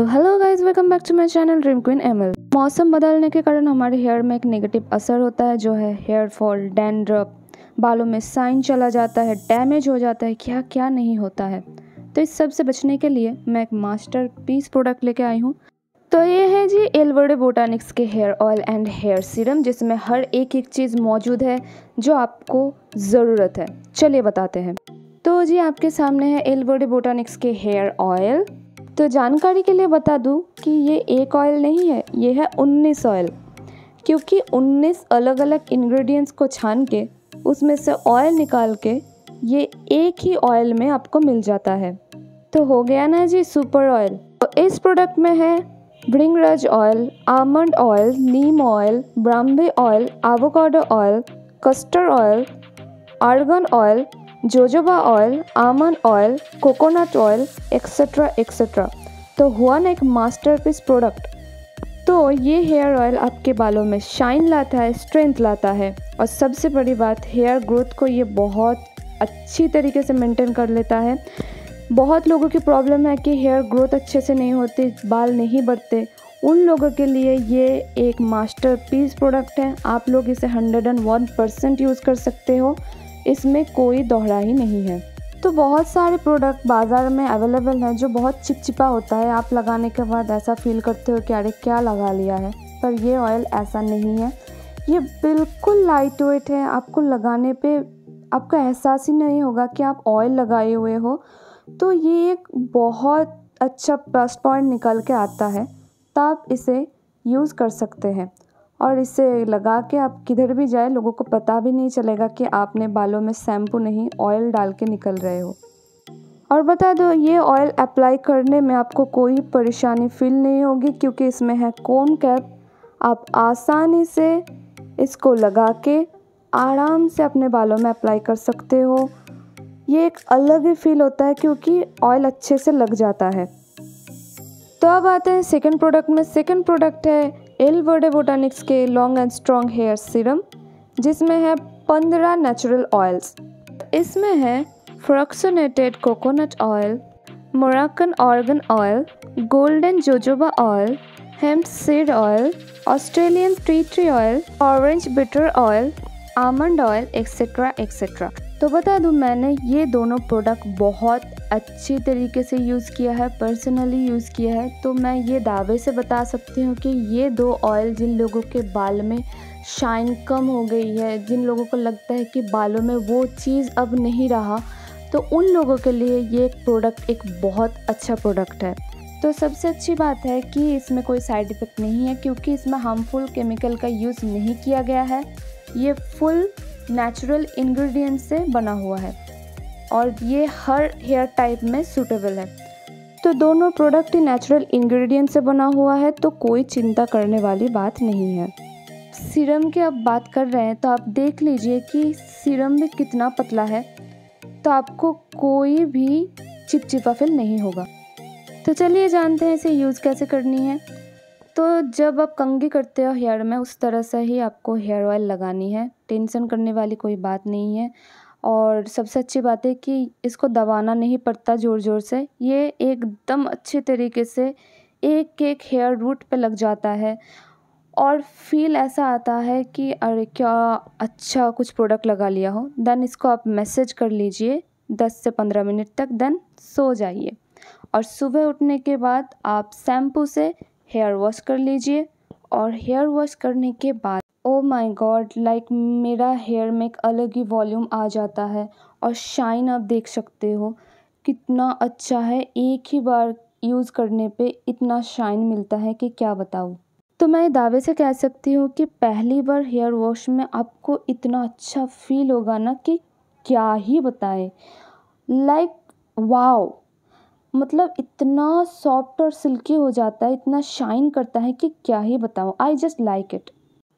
Hello guys welcome back to my channel dream queen ML मौसम बदलने के कारण हमारे हेयर में एक नेगेटिव असर होता है, जो है हेयर फॉल डैंड्रप बालों में साइन चला जाता है डैमेज हो जाता है, क्या क्या नहीं होता है। तो इस सबसे बचने के लिए मैं एक मास्टर पीस प्रोडक्ट लेके आई हूँ। तो ये है जी एलवर्डे बोटानिक्स के hair oil and hair serum जिसमें हर एक एक चीज़ मौजूद है, जो आपको ज़रूरत है। चलिए बताते हैं। तो जी आपके सामने है एलवर्डे बोटानिक्स के हेयर ऑयल तो जानकारी के लिए बता दूँ कि ये एक ऑयल नहीं है, ये है उन्नीस ऑयल क्योंकि उन्नीस अलग अलग इंग्रेडिएंट्स को छान के, उसमें से ऑयल निकाल के, ये एक ही ऑयल में आपको मिल जाता है। तो हो गया ना जी सुपर ऑयल तो इस प्रोडक्ट में है bhringraj oil almond oil neem oil Brambe oil avocado oil castor oil argan oil jojoba oil almond oil coconut oil etcetera etcetera तो हुआ ना एक मास्टरपीस प्रोडक्ट तो ये हेयर ऑयल आपके बालों में शाइन लाता है स्ट्रेंथ लाता है। और सबसे बड़ी बात हेयर ग्रोथ को ये बहुत अच्छी तरीके से मेंटेन कर लेता है। बहुत लोगों की प्रॉब्लम है कि हेयर ग्रोथ अच्छे से नहीं होती, बाल नहीं बढ़ते। उन लोगों के लिए ये एक मास्टर पीस प्रोडक्ट है। आप लोग इसे hundred and one percent use कर सकते हो। इसमें कोई दोहरा ही नहीं है। तो बहुत सारे प्रोडक्ट बाज़ार में अवेलेबल हैं जो बहुत चिपचिपा होता है। आप लगाने के बाद ऐसा फील करते हो कि अरे क्या लगा लिया है? पर ये ऑयल ऐसा नहीं है। ये बिल्कुल लाइट वेट है। आपको लगाने पे आपका एहसास ही नहीं होगा कि आप ऑयल लगाए हुए हो। तो ये एक बहुत अच्छा प्लस पॉइंट निकल के आता है। तो आप इसे यूज़ कर सकते हैं। और इसे लगा के आप किधर भी जाए, लोगों को पता भी नहीं चलेगा कि आपने बालों में शैम्पू नहीं ऑयल डाल के निकल रहे हो। और बता दो, ये ऑयल अप्लाई करने में आपको कोई परेशानी फील नहीं होगी, क्योंकि इसमें है कोम कैप आप आसानी से इसको लगा के आराम से अपने बालों में अप्लाई कर सकते हो। ये एक अलग ही फील होता है, क्योंकि ऑयल अच्छे से लग जाता है। तो अब आते हैं सेकंड प्रोडक्ट में। सेकंड प्रोडक्ट है एल वर्डे बोटानिक्स के long and strong hair serum जिसमें है पंद्रह नेचुरल ऑयल्स इसमें है fractionated coconut oil Moroccan argan oil golden jojoba oil hemp seed oil Australian tree tree oil orange bitter oil almond oil etcetera etcetera तो बता दूँ, मैंने ये दोनों प्रोडक्ट बहुत अच्छी तरीके से यूज़ किया है पर्सनली यूज़ किया है तो मैं ये दावे से बता सकती हूँ कि ये दो ऑयल जिन लोगों के बाल में शाइन कम हो गई है, जिन लोगों को लगता है कि बालों में वो चीज़ अब नहीं रहा तो उन लोगों के लिए ये प्रोडक्ट एक बहुत अच्छा प्रोडक्ट है। तो सबसे अच्छी बात है कि इसमें कोई साइड इफ़ेक्ट नहीं है, क्योंकि इसमें हार्मफुल केमिकल का यूज़ नहीं किया गया है, ये फुल नेचुरल इंग्रेडिएंट से बना हुआ है। और ये हर हेयर टाइप में सूटेबल है। तो दोनों प्रोडक्ट ही नेचुरल इंग्रेडिएंट से बना हुआ है तो कोई चिंता करने वाली बात नहीं है। सीरम की अब बात कर रहे हैं तो आप देख लीजिए कि सीरम भी कितना पतला है तो आपको कोई भी चिपचिपा फिल नहीं होगा। तो चलिए जानते हैं इसे यूज़ कैसे करनी है। तो जब आप कंघी करते हो हेयर में, उस तरह से ही आपको हेयर ऑयल लगानी है। टेंशन करने वाली कोई बात नहीं है। और सबसे अच्छी बात है कि इसको दबाना नहीं पड़ता ज़ोर ज़ोर से। ये एकदम अच्छे तरीके से एक एक हेयर रूट पे लग जाता है और फील ऐसा आता है कि अरे क्या अच्छा कुछ प्रोडक्ट लगा लिया हो। देन इसको आप मैसेज कर लीजिए, दस से पंद्रह मिनट तक देन सो जाइए। और सुबह उठने के बाद आप शैम्पू से हेयर वॉश कर लीजिए और हेयर वॉश करने के बाद ओ माय गॉड लाइक मेरा हेयर में एक अलग ही वॉल्यूम आ जाता है और शाइन आप देख सकते हो। कितना अच्छा है, एक ही बार यूज़ करने पे इतना शाइन मिलता है कि क्या बताऊँ। तो मैं दावे से कह सकती हूँ कि पहली बार हेयर वॉश में आपको इतना अच्छा फील होगा ना कि क्या ही बताए। लाइक वाओ मतलब इतना सॉफ्ट और सिल्की हो जाता है, इतना शाइन करता है कि क्या ही बताऊँ। आई जस्ट लाइक इट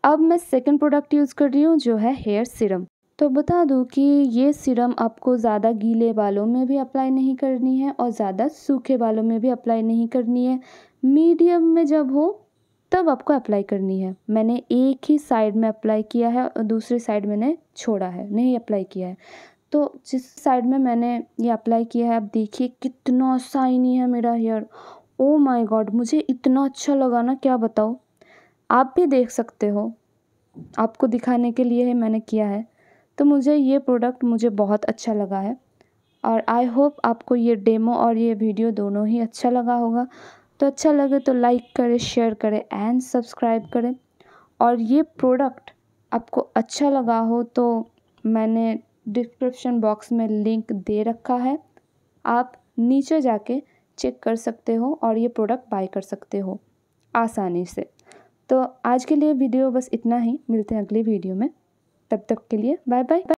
अब मैं सेकंड प्रोडक्ट यूज़ कर रही हूँ, जो है हेयर सीरम तो बता दूँ कि ये सीरम आपको ज़्यादा गीले बालों में भी अप्लाई नहीं करनी है और ज़्यादा सूखे बालों में भी अप्लाई नहीं करनी है। मीडियम में जब हो, तब आपको अप्लाई करनी है। मैंने एक ही साइड में अप्लाई किया है और दूसरी साइड मैंने छोड़ा है, नहीं अप्लाई किया है। तो जिस साइड में मैंने ये अप्लाई किया है, आप देखिए कितना साइनी है मेरा हेयर ओ माय गॉड मुझे इतना अच्छा लगा ना, क्या बताओ आप भी देख सकते हो। आपको दिखाने के लिए ही मैंने किया है। तो मुझे ये प्रोडक्ट मुझे बहुत अच्छा लगा है। और आई होप आपको ये डेमो और ये वीडियो दोनों ही अच्छा लगा होगा। तो अच्छा लगे तो लाइक करें शेयर करें एंड सब्सक्राइब करें। और ये प्रोडक्ट आपको अच्छा लगा हो तो मैंने डिस्क्रिप्शन बॉक्स में लिंक दे रखा है। आप नीचे जाके चेक कर सकते हो और ये प्रोडक्ट बाय कर सकते हो आसानी से। तो आज के लिए वीडियो बस इतना ही। मिलते हैं अगली वीडियो में। तब तक के लिए बाय बाय।